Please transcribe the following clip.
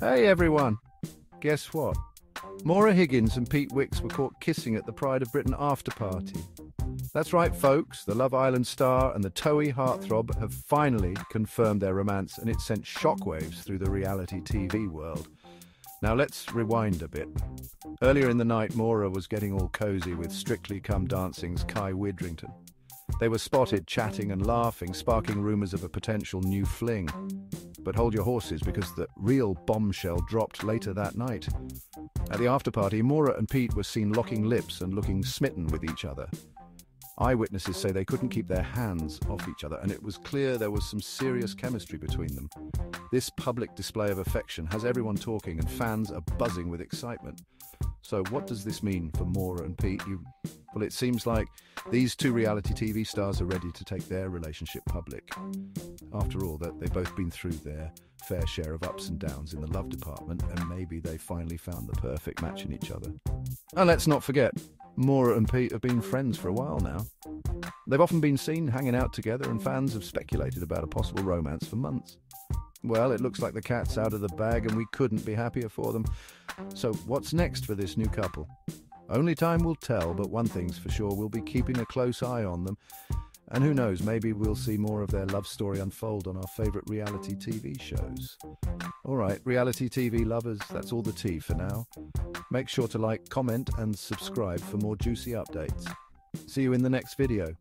Hey everyone! Guess what? Maura Higgins and Pete Wicks were caught kissing at the Pride of Britain after party. That's right, folks, the Love Island star and the TOWIE heartthrob have finally confirmed their romance and it sent shockwaves through the reality TV world. Now let's rewind a bit. Earlier in the night, Maura was getting all cozy with Strictly Come Dancing's Kai Widdrington. They were spotted chatting and laughing, sparking rumours of a potential new fling. But hold your horses because the real bombshell dropped later that night. At the after party, Maura and Pete were seen locking lips and looking smitten with each other. Eyewitnesses say they couldn't keep their hands off each other, and it was clear there was some serious chemistry between them. This public display of affection has everyone talking, and fans are buzzing with excitement. So, what does this mean for Maura and Pete? You, well, it seems like these two reality TV stars are ready to take their relationship public. After all, that they've both been through their fair share of ups and downs in the love department, and maybe they finally found the perfect match in each other. And let's not forget, Maura and Pete have been friends for a while now. They've often been seen hanging out together, and fans have speculated about a possible romance for months. Well, it looks like the cat's out of the bag, and we couldn't be happier for them. So, what's next for this new couple? Only time will tell, but one thing's for sure we'll be keeping a close eye on them. And who knows, maybe we'll see more of their love story unfold on our favourite reality TV shows. Alright, reality TV lovers, that's all the tea for now. Make sure to like, comment, and subscribe for more juicy updates. See you in the next video.